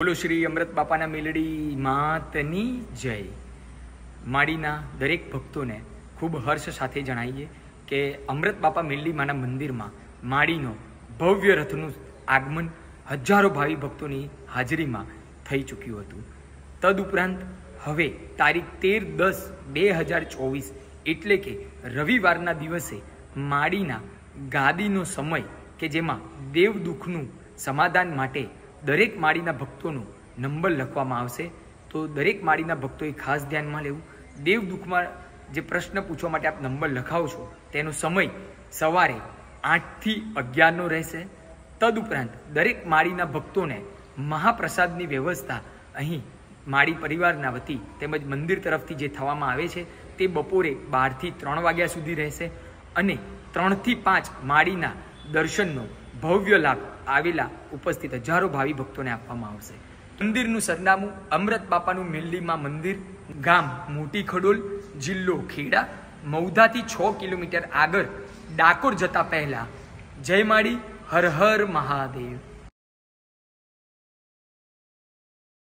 બોલો શ્રી અમૃત બાપાના મેલડી માતની જય. માડીના દરેક ભક્તોને ખૂબ હર્ષ સાથે જણાવીએ કે અમૃત બાપા મેલડી માના મંદિરમાં માડીનો ભવ્ય રથનું આગમન હજારો ભાવિ ભક્તોની હાજરીમાં થઈ ચૂક્યું હતું. તદુપરાંત હવે તારીખ તેર દસ બે હજાર ચોવીસ એટલે કે રવિવારના દિવસે માડીના ગાદીનો સમય કે જેમાં દેવ દુઃખનું સમાધાન માટે દરેક માળીના ભક્તોનો નંબર લખવામાં આવશે. તો દરેક માળીના ભક્તોએ ખાસ ધ્યાનમાં લેવું. દેવ દુઃખમાં જે પ્રશ્ન પૂછવા માટે આપ નંબર લખાવો છો, તેનો સમય સવારે આઠથી અગિયારનો રહેશે. તદુપરાંત દરેક માળીના ભક્તોને મહાપ્રસાદની વ્યવસ્થા અહીં માળી પરિવારના વતી તેમજ મંદિર તરફથી જે થવામાં આવે છે, તે બપોરે બારથી ત્રણ વાગ્યા સુધી રહેશે અને ત્રણથી પાંચ માળીના દર્શનનો ભવ્ય લાભ, આવેલા ઉપસ્થિત હજારો ભાવિ ભક્તોને આપવામાં આવશે. મંદિરનું સરનામું અમૃત બાપાનું મેલ્લીમાં મંદિર, ગામ મોટી ખડોલ, જિલ્લો ખેડા, મૌધાથી છ કિલોમીટર આગળ ડાકોર જતા પહેલા જય માળી હર હર મહાદેવ.